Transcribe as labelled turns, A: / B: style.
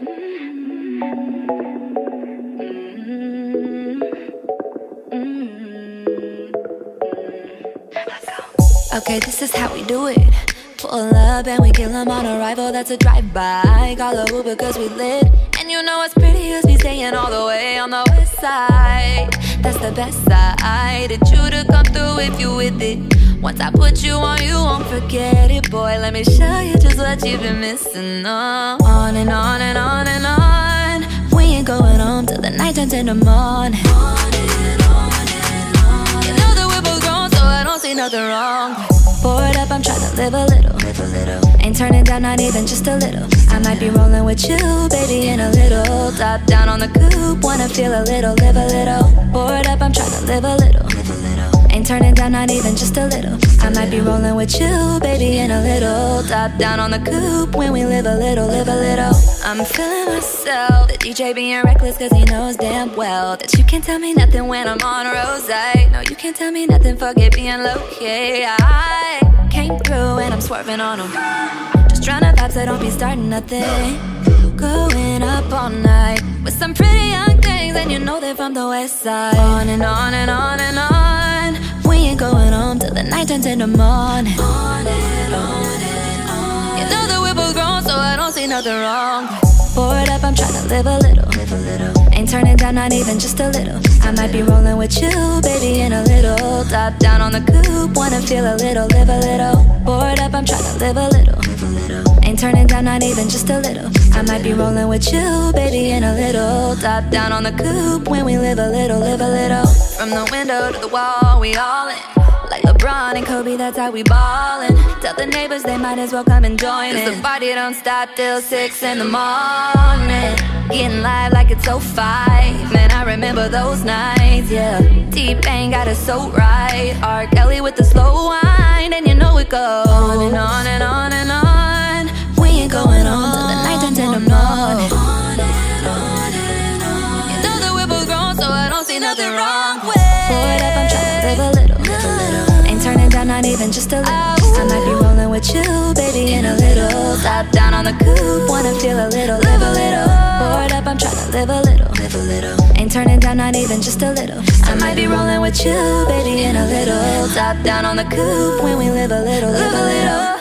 A: Mm. Mm. Okay, this is how we do it. Pull up and we kill 'em on arrival. That's a drive-by. Call a Uber cause we lit. And you know what's pretty is we staying all the way on the side. That's the best side. It's you to come through if you with it. Once I put you on, you won't forget it, boy. Let me show you just what you've been missing. On, on and on and on and on. We ain't going home till the night turns into morning. On and on and on. You know that we're both grown, so I don't see nothing wrong. Up, I'm trying to live a little, live a little. Ain't turning down, not even just a little. I might be rolling with you, baby, in a little. Top down on the coupe, wanna feel a little, live a little. Bored up, I'm trying to live a little, live a little. Ain't turning down, not even just a little. I might be rolling with you, baby, in a little. Top down on the coupe, when we live a little, live a little. I'm feeling myself. The DJ being reckless, cause he knows damn well that you can't tell me nothing when I'm on rose. No, you can't tell me nothing, forget being low key. I came through and I'm swerving on them. Just trying to vibe, so don't be starting nothing. Going up all night with some pretty young things, and you know they're from the west side. On and on and on and on. We ain't going home till the night turns into morning. On and on and on. You know that we're both grown, so I don't see nothing wrong. Bored up, I'm trying to live a little, live a little. Ain't turning down, not even just a little. I might be rolling with you, baby, in a little. Top down on the coupe, wanna feel a little, live a little. Bored up, I'm trying to live a little, live a little. Ain't turning down, not even just a little. I might be rolling with you, baby, in a little. Top down on the coupe, when we live a little, live a little. From the window to the wall, we all in. Like LeBron and Kobe, that's how we ballin'. Tell the neighbors they might as well come and join Cause the party don't stop till six in the morning. Getting live like it's 05. Man, I remember those nights, yeah. T-Pain got us so right. R. Kelly with the slow wine, and you know it goes on and on and on and on. We ain't going home till the night turns into morning. On and on and on. You know that we're both grown, so I don't see nothing wrong with. Bored up, I'm trying to live a little, live a little. Ain't turning down, not even just a little. Oh. I might be rolling with you, baby, in a little. Top down on the coupe, wanna feel a little, live a little. Live a little, live a little. Ain't turning down, not even just a little. I might be rolling with you, baby, in a little. Top down on the coupe, when we live a little, live a little.